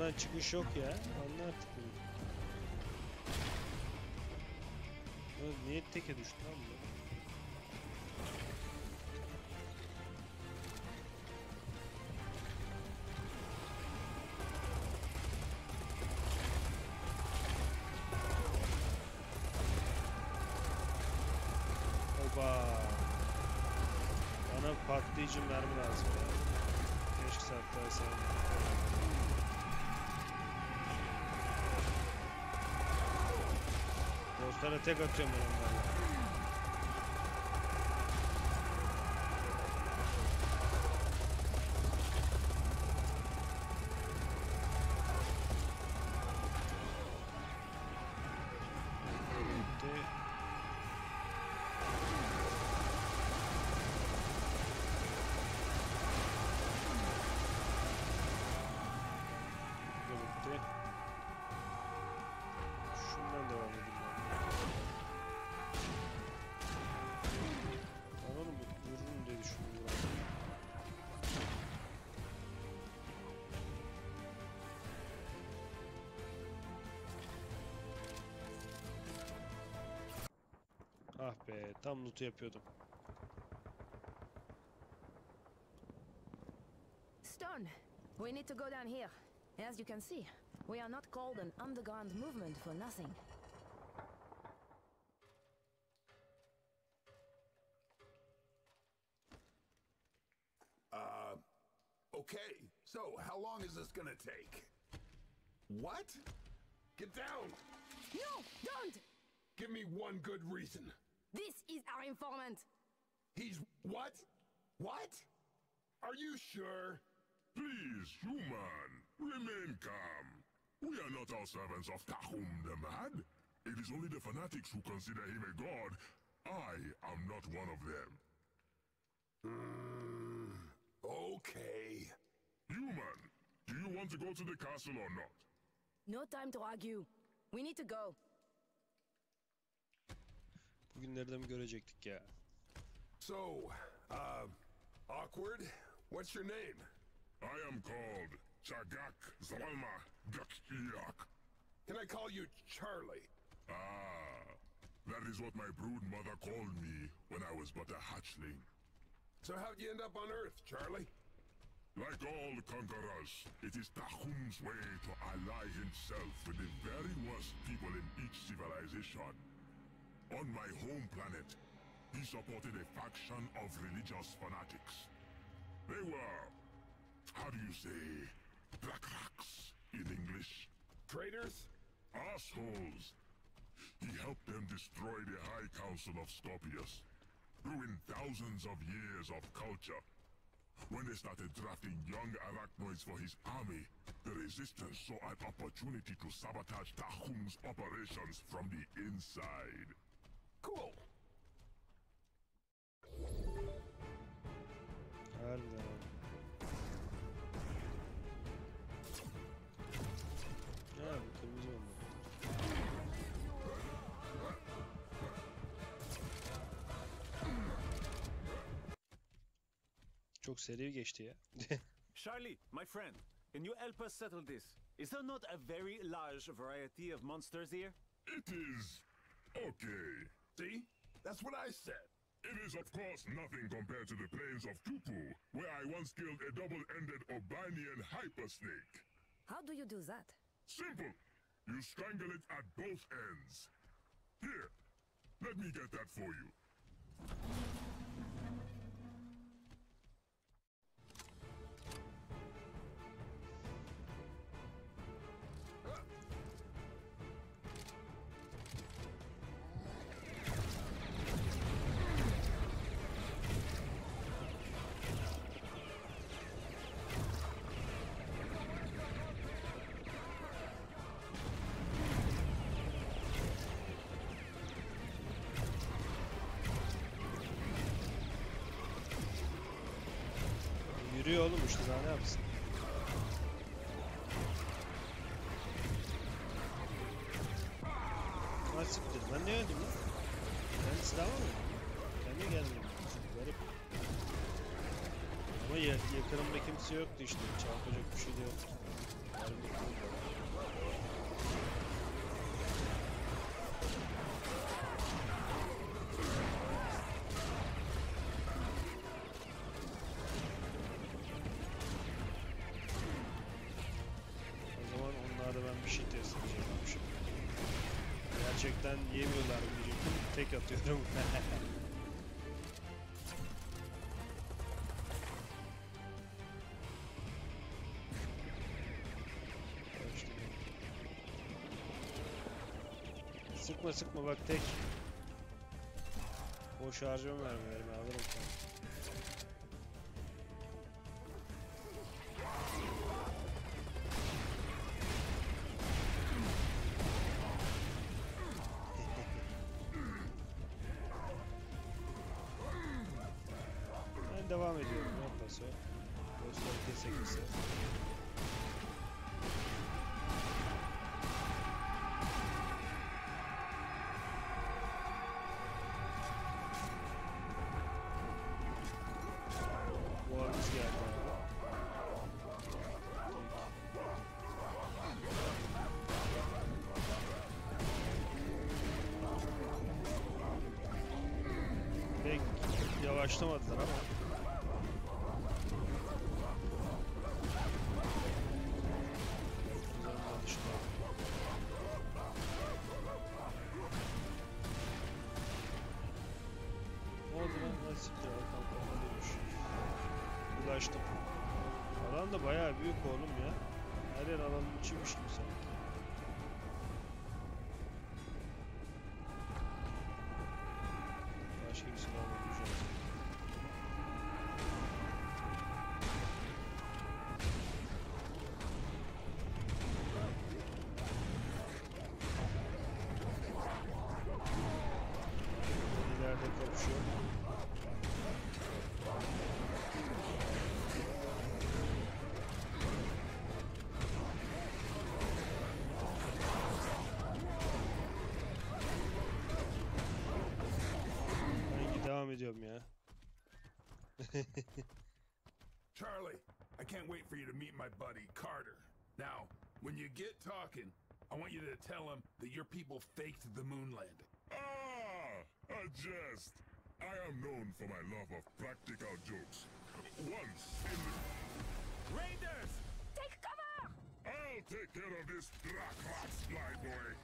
Buradan çıkış yok ya. Anla niye teke düştü lan bu? Oba. Bana patlayıcı mermi lazım ya. Keşke saklaysam. Dostlara tek atıyorum ben Ah be tam loot'u yapıyordum. Stone, we need to go down here. As you can see, we are not called an underground movement for nothing. Uh, okay. So, how long is this gonna take? What? Get down! No, don't! Give me one good reason. This is our informant. He's what? What? Are you sure? Please, human, remain calm. We are not all servants of Tahum the Mad. It is only the fanatics who consider him a god. I am not one of them. Hmm. Okay. Human, do you want to go to the castle or not? No time to argue. We need to go. Bugünleri de mi görecektik ya? So, uh, Awkward? What's your name? I am called Chagak Zalma Gakyak. Can I call you Charlie? Ah, that is what my brood mother called me when I was but a hatchling. So how'd you end up on Earth, Charlie? Like all conquerors, it is Tahum's way to ally himself with the very worst people in each civilization. On my home planet, he supported a faction of religious fanatics. They were, how do you say, black rocks in English? Traitors? Assholes. He helped them destroy the High Council of Scorpius, ruin thousands of years of culture. When they started drafting young arachnoids for his army, the Resistance saw an opportunity to sabotage Tahum's operations from the inside. Cool. Harbiden. Ha bu kırmızı oldu. Çok seri geçti ya. Charlie, my friend, can you help us settle this? Is there not a very large variety of monsters here? It is okay. See? That's what I said. It is, of course, nothing compared to the plains of Tupu, where I once killed a double-ended Obanian hypersnake. How do you do that? Simple. You strangle it at both ends. Here, let me get that for you. Yürüyor oğlum işte daha ne yapsın? Ha siktir ben ne öldüm lan? Ben silahı mı? Ben de geldim. Garip. Ama ya, yakınımda kimse yoktu işte. Çarpacak bir şey de yoktu. Şey test edeceğim. Gerçekten yemiyorlar mı diyecektim. Tek atıyorum. Sıkma sıkma bak tek. Boş harcama ben alırım sana. Yavaşlamadılar ama. Devam ediyorum ya. Charlie, I can't wait for you to meet my buddy, Carter. Now, when you get talking, I want you to tell him that your people faked the moon landing. A jest. I am known for my love of practical jokes. Once in the... Raiders! Take cover! I'll take care of this Draklox fly boy.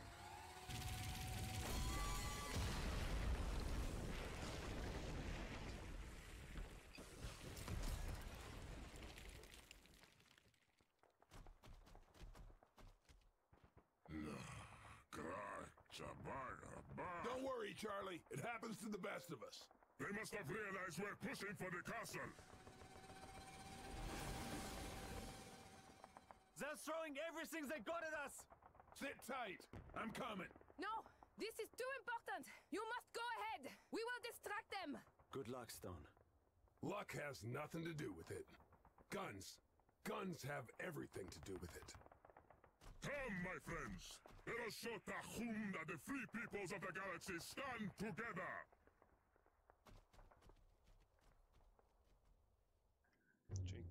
Don't worry, Charlie. It happens to the best of us. They must have realized we're pushing for the castle. They're throwing everything they got at us! Sit tight. I'm coming. No, this is too important. You must go ahead. We will distract them. Good luck, Stone. Luck has nothing to do with it. Guns. Guns have everything to do with it. Come, my friends. Let us show Tahum that the free peoples of the galaxy stand together.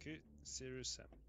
Çünkü Sirius Sam.